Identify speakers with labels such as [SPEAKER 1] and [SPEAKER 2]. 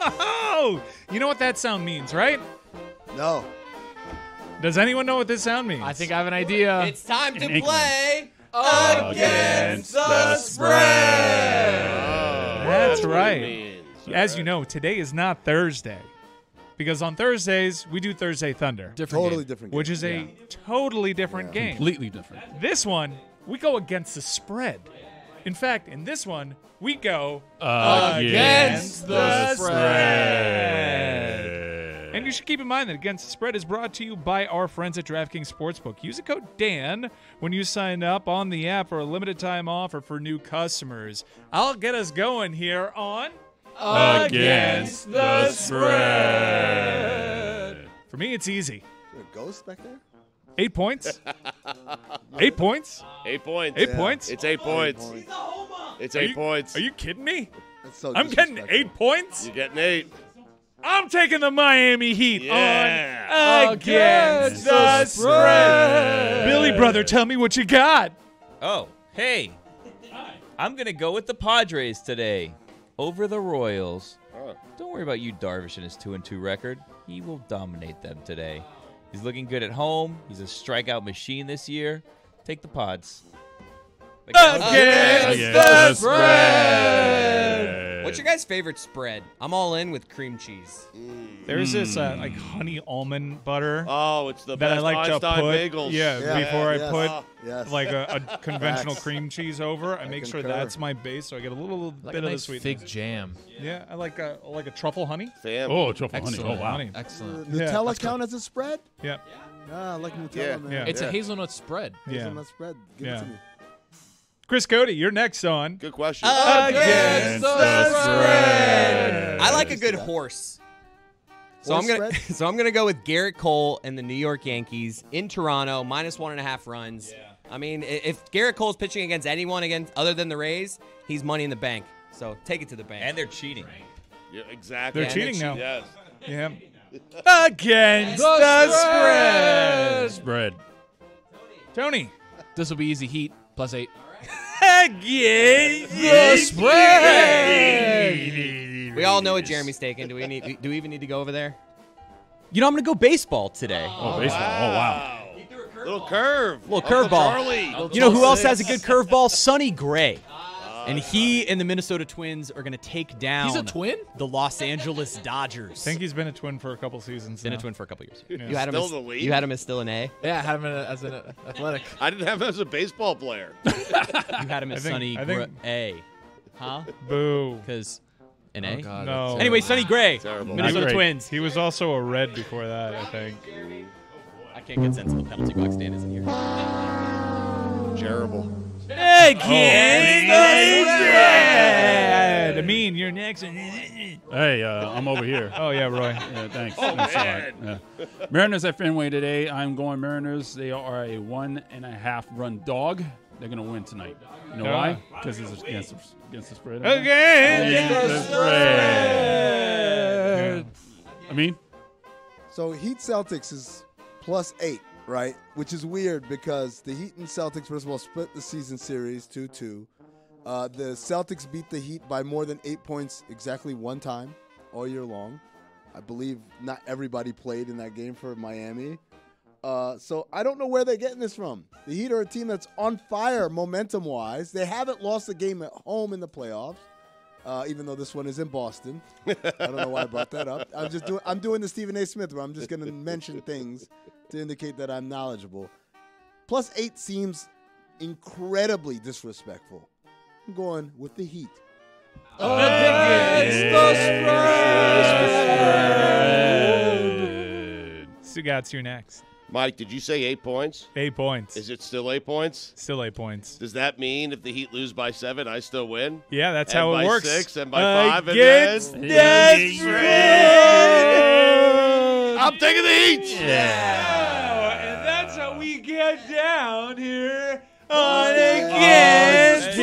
[SPEAKER 1] Oh, you know what that sound means, right?
[SPEAKER 2] No.
[SPEAKER 1] Does anyone know what this sound means?
[SPEAKER 3] I think I have an idea.
[SPEAKER 4] It's time to
[SPEAKER 5] Inkling.
[SPEAKER 4] play
[SPEAKER 5] Against the
[SPEAKER 4] spread.
[SPEAKER 1] That's
[SPEAKER 5] what
[SPEAKER 1] right.
[SPEAKER 5] means.
[SPEAKER 1] As
[SPEAKER 5] All
[SPEAKER 1] you know, today is not Thursday. Because on Thursdays, we do Thursday Thunder,
[SPEAKER 3] different
[SPEAKER 2] Totally
[SPEAKER 3] game.
[SPEAKER 2] different.
[SPEAKER 1] which
[SPEAKER 2] game.
[SPEAKER 1] is a totally different game.
[SPEAKER 5] completely different.
[SPEAKER 1] This one, we go against the spread. In fact, in this one, we go
[SPEAKER 3] Against the
[SPEAKER 1] spread. And you should keep in mind that Against the Spread is brought to you by our friends at DraftKings Sportsbook. Use the code DAN when you sign up on the app for a limited time offer for new customers. I'll get us going here on
[SPEAKER 5] Against the spread.
[SPEAKER 1] For me, it's easy.
[SPEAKER 2] Is there a ghost back there?
[SPEAKER 1] Eight points. eight points.
[SPEAKER 5] Eight points.
[SPEAKER 1] Eight
[SPEAKER 2] Yeah.
[SPEAKER 1] points.
[SPEAKER 5] It's eight points. It's
[SPEAKER 1] Are
[SPEAKER 5] eight
[SPEAKER 1] you-
[SPEAKER 5] points.
[SPEAKER 1] Are you kidding me?
[SPEAKER 2] That's so
[SPEAKER 1] I'm getting eight points.
[SPEAKER 5] You're getting eight.
[SPEAKER 1] I'm taking the Miami Heat
[SPEAKER 5] Yeah.
[SPEAKER 1] on against the spread. Billy, brother, tell me what you got.
[SPEAKER 6] Oh, hey. I'm going to go with the Padres today over the Royals.
[SPEAKER 5] Oh.
[SPEAKER 6] Don't worry about you, Darvish, and his 2 and 2 record. He will dominate them today. He's looking good at home. He's a strikeout machine this year. Take the pods.
[SPEAKER 1] Against
[SPEAKER 5] the
[SPEAKER 4] What's your guys' favorite spread? I'm all in with cream cheese. Mm.
[SPEAKER 1] There's this uh, mm. like honey almond butter
[SPEAKER 5] Oh, it's the
[SPEAKER 1] that
[SPEAKER 5] best
[SPEAKER 1] I like to put.
[SPEAKER 5] bagels.
[SPEAKER 1] Yeah,
[SPEAKER 2] Yeah.
[SPEAKER 1] before I
[SPEAKER 2] Yes.
[SPEAKER 1] put ah,
[SPEAKER 2] Yes.
[SPEAKER 1] like a, a conventional cream cheese over. I, make sure that's my base, so I get a little, little
[SPEAKER 3] Like
[SPEAKER 1] bit
[SPEAKER 3] a
[SPEAKER 1] of the
[SPEAKER 3] nice
[SPEAKER 1] sweetness.
[SPEAKER 3] fig jam.
[SPEAKER 1] Yeah, I like a like a truffle honey.
[SPEAKER 5] Fam.
[SPEAKER 7] Oh, truffle honey. Oh, wow.
[SPEAKER 1] Honey.
[SPEAKER 3] Excellent.
[SPEAKER 1] Uh, yeah,
[SPEAKER 2] Nutella
[SPEAKER 1] that's
[SPEAKER 2] count as a spread?
[SPEAKER 1] Yeah,
[SPEAKER 2] Ah, I like Nutella,
[SPEAKER 5] Yeah.
[SPEAKER 2] man.
[SPEAKER 1] Yeah.
[SPEAKER 3] It's a hazelnut spread.
[SPEAKER 1] yeah.
[SPEAKER 2] Hazelnut spread. Give
[SPEAKER 1] Yeah.
[SPEAKER 2] it to me.
[SPEAKER 1] Chris Cote, you're next on.
[SPEAKER 5] Good question.
[SPEAKER 1] Against
[SPEAKER 4] the spread. I like a good horse. So
[SPEAKER 2] Horse
[SPEAKER 4] I'm gonna
[SPEAKER 2] spread?
[SPEAKER 4] so I'm gonna go with Gerrit Cole and the New York Yankees in Toronto, minus one and a half runs. Yeah. I mean, if Gerrit Cole's pitching against anyone against other than the Rays, he's money in the bank. So take it to the bank.
[SPEAKER 6] And they're cheating.
[SPEAKER 5] Yeah, exactly.
[SPEAKER 1] They're cheating now.
[SPEAKER 5] Yes.
[SPEAKER 1] Yeah. Against the, spread.
[SPEAKER 7] Spread.
[SPEAKER 1] Tony.
[SPEAKER 3] This will be easy heat plus eight.
[SPEAKER 1] Against
[SPEAKER 3] The spread.
[SPEAKER 4] we all know what Jeremy's taking. Do we need? Do we even need to go over there? You know, I'm gonna go baseball today.
[SPEAKER 7] Oh, oh baseball. Oh, wow.
[SPEAKER 5] Little curve.
[SPEAKER 4] Little
[SPEAKER 5] Uncle
[SPEAKER 4] curveball. You know who else has a good curveball? Sonny Gray. And he and the Minnesota Twins are going to take down
[SPEAKER 3] He's a twin?
[SPEAKER 4] the Los Angeles Dodgers.
[SPEAKER 1] I think he's been a twin for a couple seasons.
[SPEAKER 4] been a twin for a couple years.
[SPEAKER 1] Yeah.
[SPEAKER 4] You had him
[SPEAKER 5] Still
[SPEAKER 4] as,
[SPEAKER 5] in the league?
[SPEAKER 4] You had him as still an A.
[SPEAKER 3] Yeah, I have him as an athletic.
[SPEAKER 5] I didn't have him as a baseball player.
[SPEAKER 4] You had him as
[SPEAKER 1] think-
[SPEAKER 4] Sonny
[SPEAKER 1] I
[SPEAKER 4] Gray.
[SPEAKER 1] think-
[SPEAKER 4] A. Huh?
[SPEAKER 1] Boo.
[SPEAKER 4] Because an
[SPEAKER 3] Oh,
[SPEAKER 4] A.
[SPEAKER 3] God,
[SPEAKER 1] No.
[SPEAKER 4] Anyway, Sonny Gray,
[SPEAKER 5] Terrible.
[SPEAKER 4] Minnesota
[SPEAKER 1] Not great.
[SPEAKER 4] Twins.
[SPEAKER 1] He was also a red before that, I think.
[SPEAKER 4] I can't get sense of the penalty box. Dan isn't here.
[SPEAKER 5] Terrible.
[SPEAKER 1] Against the spread. I mean, you're next.
[SPEAKER 7] Hey, uh, I'm over here.
[SPEAKER 1] Oh yeah, Roy.
[SPEAKER 7] Yeah, thanks. Thanks a. Yeah. Mariners at Fenway today. I'm going Mariners. They are a one and a half run dog. They're going to win tonight. You know
[SPEAKER 1] Yeah.
[SPEAKER 7] why? Because it's against the, against the spread.
[SPEAKER 1] Against
[SPEAKER 7] the spread. I mean,
[SPEAKER 2] So Heat Celtics is plus eight, right? Which is weird because the Heat and Celtics, first of all, split the season series 2 2. Uh, the Celtics beat the Heat by more than eight points exactly one time all year long. I believe not everybody played in that game for Miami. Uh, so I don't know where they're getting this from. The Heat are a team that's on fire momentum wise. They haven't lost a game at home in the playoffs. Uh, even though this one is in Boston, I don't know why I brought that up. I'm just doing I'm doing the Stephen A. Smith where I'm just going to mention things to indicate that I'm knowledgeable. Plus eight seems incredibly disrespectful. I'm going with the Heat.
[SPEAKER 1] Stugotz, you're next.
[SPEAKER 5] Mike, did you say eight points?
[SPEAKER 1] Eight points.
[SPEAKER 5] Is it still eight points?
[SPEAKER 1] Still eight points.
[SPEAKER 5] Does that mean if the Heat lose by seven, I still win?
[SPEAKER 1] Yeah, that's
[SPEAKER 5] And
[SPEAKER 1] how
[SPEAKER 5] by
[SPEAKER 1] it works.
[SPEAKER 5] six, and by five, and
[SPEAKER 1] Against
[SPEAKER 5] then-
[SPEAKER 1] the
[SPEAKER 5] Yeah. I'm taking the Heat.
[SPEAKER 1] Oh, and get down here on a guest